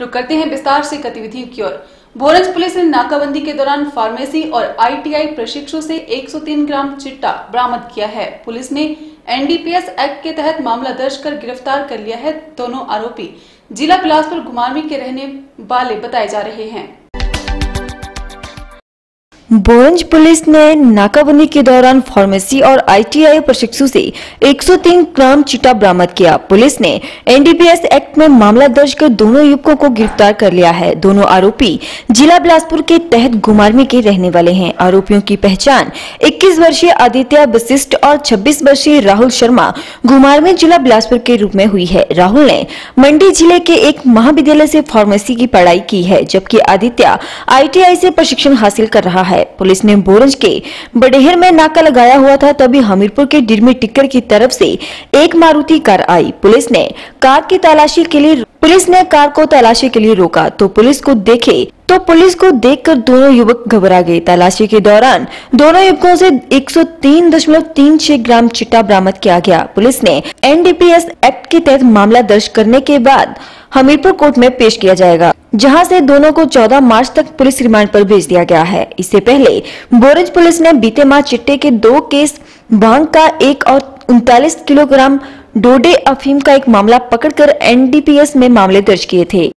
रुक करते हैं विस्तार से गतिविधियों की ओर। भोरंज पुलिस ने नाकाबंदी के दौरान फार्मेसी और आईटीआई प्रशिक्षु से 103 ग्राम चिट्टा बरामद किया है। पुलिस ने एनडीपीएस एक्ट के तहत मामला दर्ज कर गिरफ़्तार कर लिया है, दोनों आरोपी। जिला बिलासपुर घुमारवी के रहने वाले बताए जा रहे हैं। बोरंज पुलिस ने नाकाबंदी के दौरान फार्मेसी और आईटीआई प्रशिक्षु से 103 ग्राम चिटा बरामद किया। पुलिस ने एनडीपीएस एक्ट में मामला दर्ज कर दोनों युवकों को गिरफ़्तार कर लिया है। दोनों आरोपी जिला बिलासपुर के तहत घुमारवी के रहने वाले हैं। आरोपियों की पहचान 21 वर्षीय आदित्य वशिष्ठ और 26 वर्षीय राहुल शर्मा घुमारवी जिला बिलासपुर के रूप में हुई है। राहुल ने मंडी ज़िले के एक महाविद्यालय से फार्मेसी की पढ़ाई की है, जबकि आदित्य आईटीआई से प्रशिक्षण हासिल कर रहा है पुलिस ने बोरंज के बडेहर में नाका लगाया हुआ था, तभी हमीरपुर के डिरमी टिक्कर की तरफ़ से एक मारुति कार आई। पुलिस ने कार की तलाशी के लिए पुलिस ने कार को तलाशी के लिए रोका तो पुलिस को देखे तो पुलिस को देखकर दोनों युवक घबरा गए। तलाशी के दौरान दोनों युवकों से 103.36 ग्राम चिट्टा बरामद किया गया। पुलिस ने एनडीपीएस एक्ट के तहत मामला दर्ज करने के बाद हमीरपुर कोर्ट में पेश किया जाएगा। जहाँ से दोनों को 14 मार्च तक पुलिस रिमांड पर भेज दिया गया है। इससे पहले बोरज पुलिस ने बीते माह चिट्टे के दो केस, भाँग का एक और उनतालीस किलोग्राम डोडे अफीम का एक मामला पकड़कर एनडीपीएस में मामले दर्ज किए थे।